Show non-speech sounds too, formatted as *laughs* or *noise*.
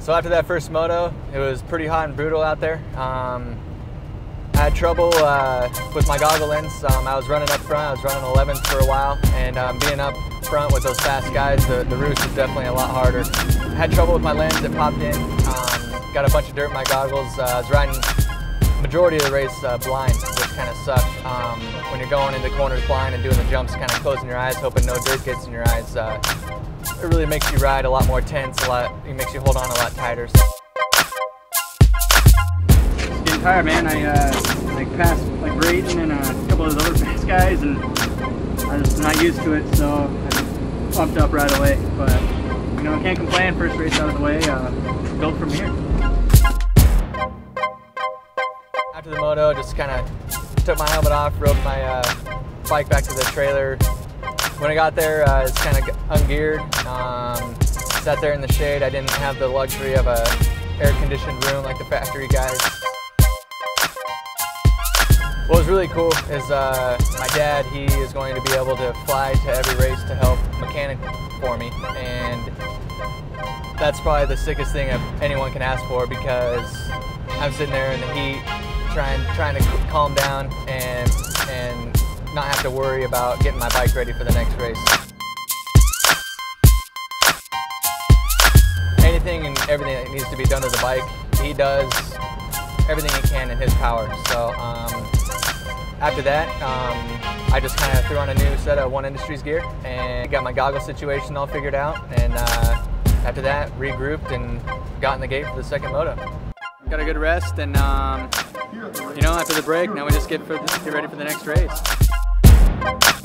So after that first moto, it was pretty hot and brutal out there. Um, I had trouble uh, with my goggle lens. Um, I was running up front. I was running 11th for a while, and um, being up front with those fast guys, the, the roost is definitely a lot harder. I had trouble with my lens. It popped in. Um, got a bunch of dirt in my goggles. Uh, I was riding majority of the race uh, blind, which kind of sucked. Um, when you're going into corners blind and doing the jumps, kind of closing your eyes, hoping no dirt gets in your eyes. It really makes you ride a lot more tense, a lot, it makes you hold on a lot tighter. Just getting tired, man. I uh, like passed like Braden and a couple of those other *laughs* fast guys, and I'm just not used to it, so I pumped up right away. But you know, I can't complain. First race out of the way, uh, built from here. After the moto, just kind of took my helmet off, rode my uh, bike back to the trailer, when I got there, uh, it's kind of ungeared. Um, sat there in the shade. I didn't have the luxury of a air-conditioned room like the factory guys. What was really cool is uh, my dad, he is going to be able to fly to every race to help mechanic for me. And that's probably the sickest thing anyone can ask for because I'm sitting there in the heat trying, trying to calm down and, and not have to worry about getting my bike ready for the next race. Anything and everything that needs to be done to the bike, he does everything he can in his power. So um, after that, um, I just kind of threw on a new set of One Industries gear and got my goggle situation all figured out. And uh, after that, regrouped and got in the gate for the second moto. Got a good rest and um, you know, after the break, now we just get, for get ready for the next race you *laughs*